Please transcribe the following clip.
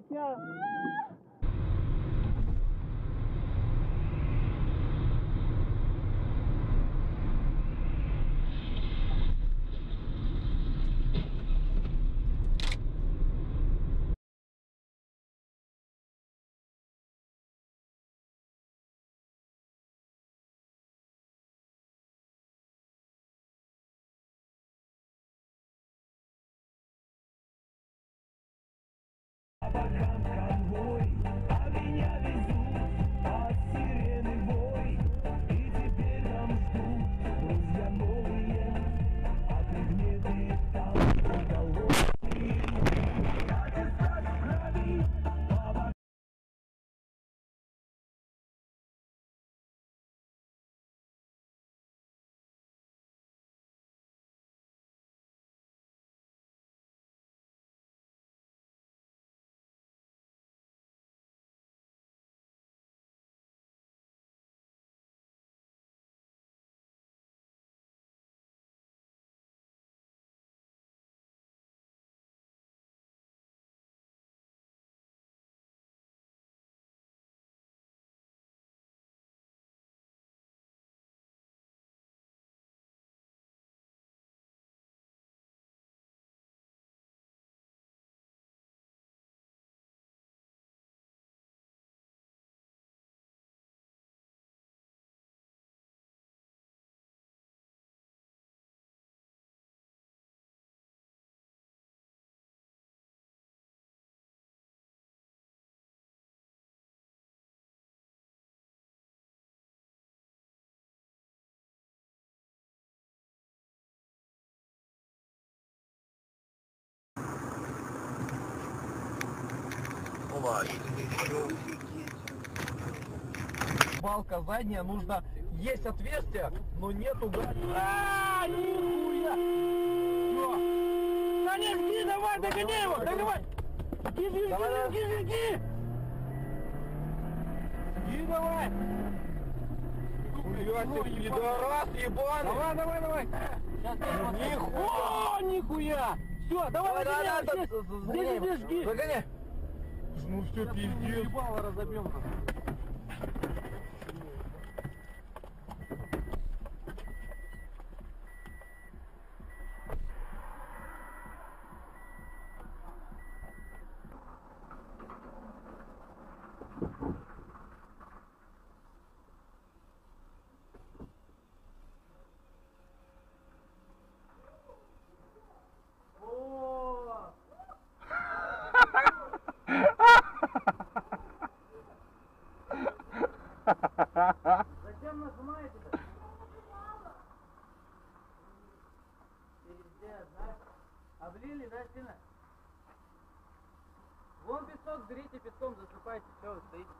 Chưa тварь. Балка задняя, нужно... Есть отверстие, но нету... А, нихуя! Да не, жги, давай, догоняй его, догоняй! Жги, жги, жги, жги! Жги, давай! Хуя себе, пидорас ебаный! Давай, давай, давай! Нихуя, нихуя! Все, давай, догоняй, здесь, здесь, здесь, жги! Догоняй! Ну все, пиздец. Ебало разобьем. Сильный, да, сильно. Вон песок, берите песком, засыпайте, что вы стоите.